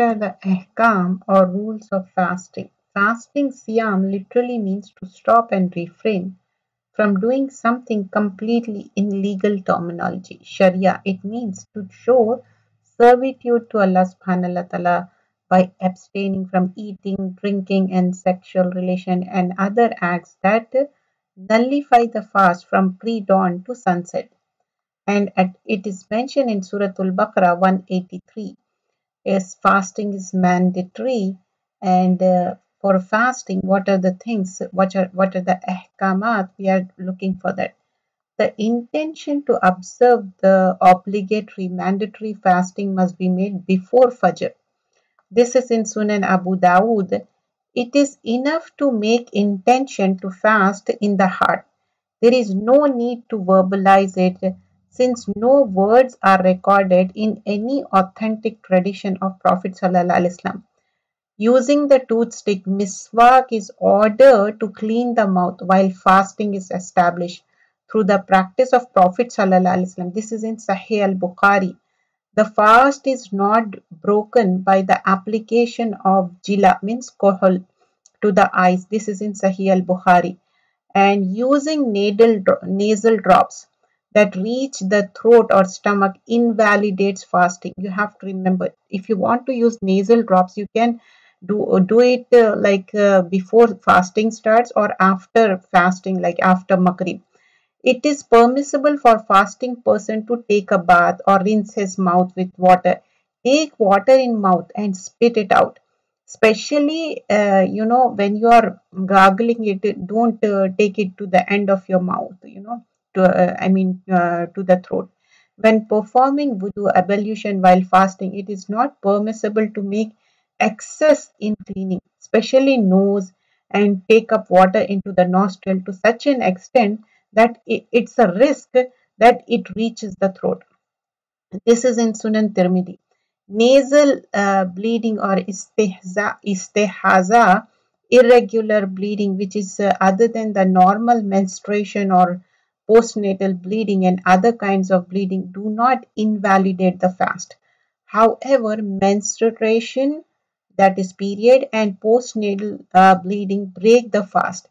are the ahkam or rules of fasting? Fasting siyam literally means to stop and refrain from doing something completely in legal terminology. Sharia, it means to show servitude to Allah subhanahu wa ta'ala by abstaining from eating, drinking, and sexual relation and other acts that nullify the fast from pre-dawn to sunset. And it is mentioned in Surah Al-Baqarah 183 is fasting is mandatory and uh, for fasting what are the things what are what are the ahkamat? We are looking for that. The intention to observe the obligatory mandatory fasting must be made before fajr. This is in sunan abu dawood it is enough to make intention to fast in the heart. There is no need to verbalize it since no words are recorded in any authentic tradition of Prophet ﷺ. Using the toothstick, miswak is ordered to clean the mouth while fasting is established through the practice of Prophet ﷺ. This is in Sahih al-Bukhari. The fast is not broken by the application of jila, means kohol, to the eyes. This is in Sahih al-Bukhari. And using nasal drops that reach the throat or stomach invalidates fasting. You have to remember if you want to use nasal drops, you can do do it uh, like uh, before fasting starts or after fasting, like after Maghrib. It is permissible for fasting person to take a bath or rinse his mouth with water. Take water in mouth and spit it out. Especially, uh, you know, when you are gargling it, don't uh, take it to the end of your mouth, you know to, uh, I mean, uh, to the throat. When performing wudu ablution while fasting, it is not permissible to make excess in cleaning, especially nose, and take up water into the nostril to such an extent that it's a risk that it reaches the throat. This is in Sunan Tirmidhi. Nasal uh, bleeding or istihza, irregular bleeding, which is uh, other than the normal menstruation or postnatal bleeding and other kinds of bleeding do not invalidate the fast. However, menstruation, that is period, and postnatal uh, bleeding break the fast,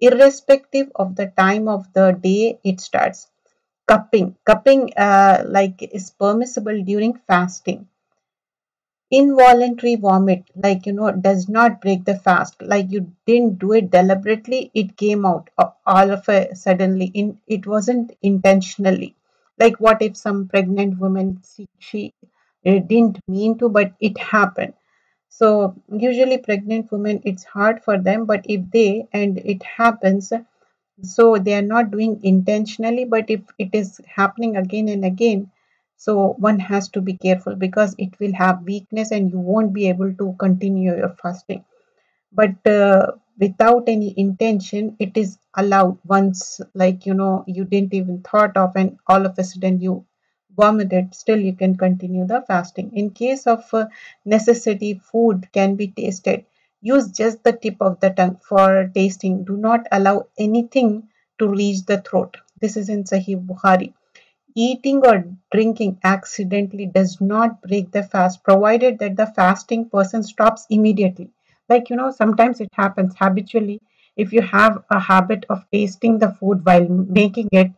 irrespective of the time of the day it starts. Cupping, cupping uh, like is permissible during fasting involuntary vomit like you know does not break the fast. Like you didn't do it deliberately it came out all of a suddenly in it wasn't intentionally. Like what if some pregnant woman she, she uh, didn't mean to but it happened. So usually pregnant women it's hard for them but if they and it happens so they are not doing intentionally but if it is happening again and again so one has to be careful because it will have weakness and you won't be able to continue your fasting. But uh, without any intention it is allowed once like you know you didn't even thought of and all of a sudden you vomited still you can continue the fasting. In case of uh, necessity food can be tasted. Use just the tip of the tongue for tasting. Do not allow anything to reach the throat. This is in sahih bukhari eating or drinking accidentally does not break the fast provided that the fasting person stops immediately. Like you know sometimes it happens habitually. If you have a habit of tasting the food while making it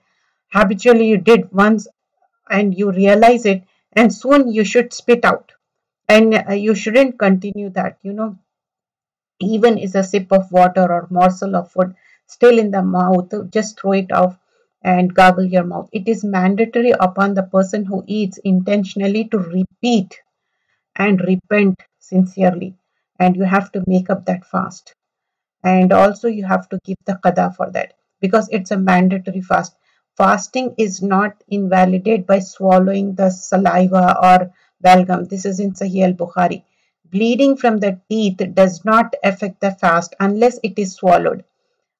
habitually you did once and you realize it and soon you should spit out. And uh, you shouldn't continue that you know. Even is a sip of water or morsel of food still in the mouth just throw it off and gargle your mouth. It is mandatory upon the person who eats intentionally to repeat and repent sincerely. And you have to make up that fast. And also you have to give the qada for that because it's a mandatory fast. Fasting is not invalidated by swallowing the saliva or balgam. This is in Sahih al-Bukhari. Bleeding from the teeth does not affect the fast unless it is swallowed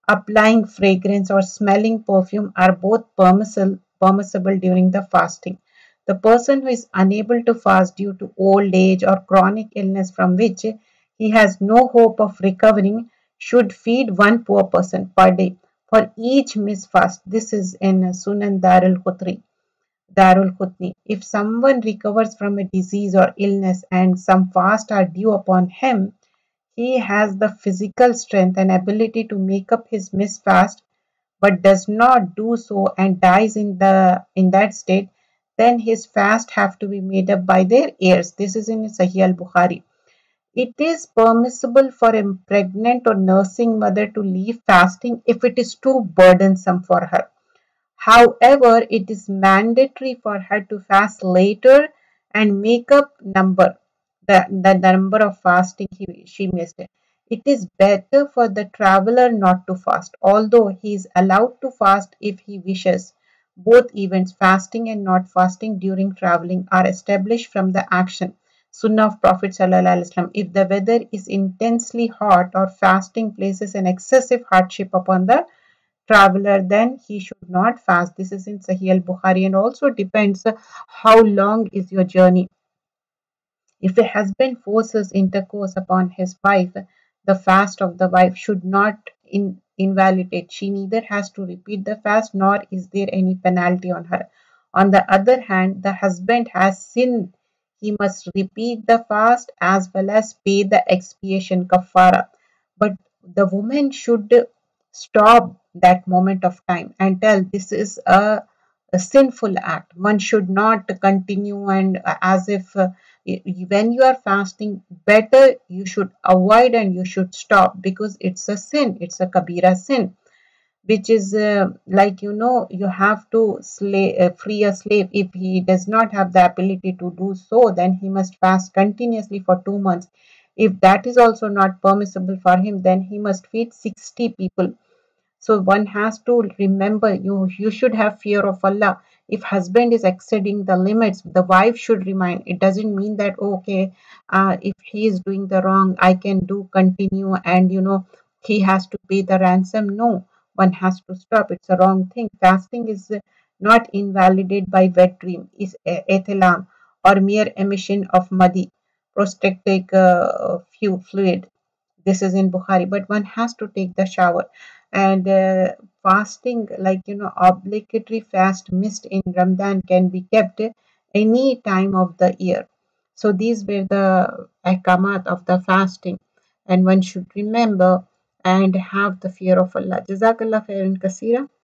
applying fragrance or smelling perfume are both permissible, permissible during the fasting. The person who is unable to fast due to old age or chronic illness from which he has no hope of recovering should feed one poor person per day for each missed fast. This is in Sunan Dar al Qutri. Darul Qutni. If someone recovers from a disease or illness and some fast are due upon him, he has the physical strength and ability to make up his missed fast, but does not do so and dies in the in that state, then his fast have to be made up by their heirs. This is in Sahih al-Bukhari. It is permissible for a pregnant or nursing mother to leave fasting if it is too burdensome for her. However, it is mandatory for her to fast later and make up number the, the number of fasting he, she missed. It is better for the traveler not to fast, although he is allowed to fast if he wishes. Both events, fasting and not fasting during traveling, are established from the action Sunnah of Prophet ﷺ. If the weather is intensely hot or fasting places an excessive hardship upon the traveler, then he should not fast. This is in Sahih al-Bukhari and also depends how long is your journey. If a husband forces intercourse upon his wife, the fast of the wife should not in, invalidate. She neither has to repeat the fast nor is there any penalty on her. On the other hand, the husband has sinned he must repeat the fast as well as pay the expiation kafara. But the woman should stop that moment of time and tell this is a, a sinful act. One should not continue and uh, as if uh, when you are fasting, better you should avoid and you should stop because it's a sin, it's a kabira sin which is uh, like you know you have to uh, free a slave. If he does not have the ability to do so then he must fast continuously for two months. If that is also not permissible for him then he must feed 60 people. So one has to remember you you should have fear of allah if husband is exceeding the limits the wife should remind it doesn't mean that oh, okay uh, if he is doing the wrong i can do continue and you know he has to pay the ransom no one has to stop. It's a wrong thing. Fasting is not invalidated by wet dream, is ihtilam or mere emission of muddy prostatic uh, fluid. This is in Bukhari, but one has to take the shower. And uh, fasting, like you know, obligatory fast missed in Ramadan can be kept any time of the year. So these were the ahkamat of the fasting, and one should remember and have the fear of Allah. Jazakallah khairan kasira.